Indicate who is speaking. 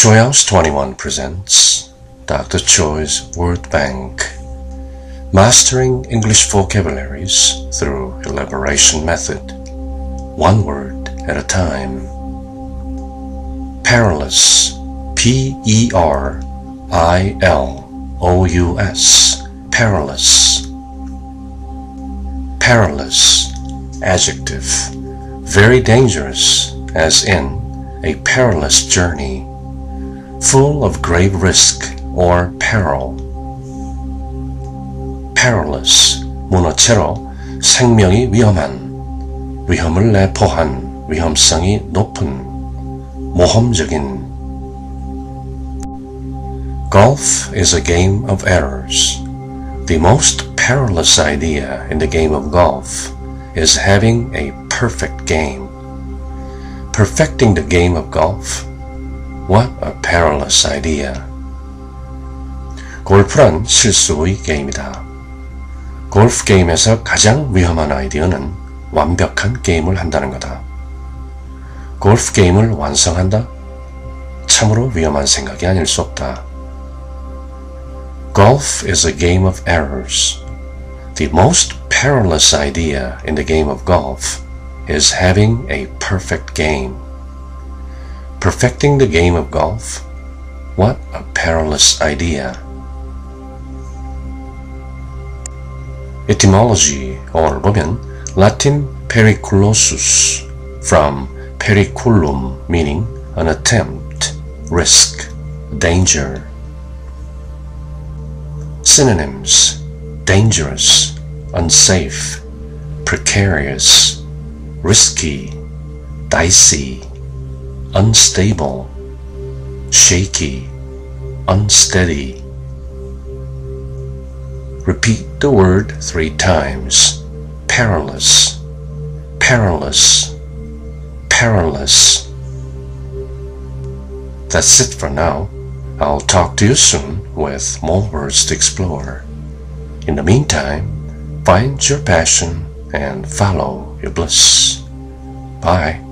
Speaker 1: Choice 21 presents Dr. Choi's Word Bank Mastering English Vocabularies through Elaboration Method One word at a time Perilous P-E-R-I-L-O-U-S Perilous Perilous Adjective Very dangerous as in a perilous journey full of grave risk or peril. perilous, 문어체로 생명이 위험한, 위험을 내포한, 위험성이 높은, 모험적인. Golf is a game of errors. The most perilous idea in the game of golf is having a perfect game. Perfecting the game of golf What a perilous idea. 골프란 실수의 게임이다. 골프 게임에서 가장 위험한 아이디어는 완벽한 게임을 한다는 거다. 골프 게임을 완성한다? 참으로 위험한 생각이 아닐 수 없다. Golf is a game of errors. The most perilous idea in the game of golf is having a perfect game. Perfecting the game of golf? What a perilous idea. Etymology or 보면 Latin periculosus from periculum meaning an attempt, risk, danger. Synonyms dangerous, unsafe, precarious, risky, dicey, unstable, shaky, unsteady. Repeat the word three times. Perilous, perilous, perilous. That's it for now. I'll talk to you soon with more words to explore. In the meantime, find your passion and follow your bliss. Bye.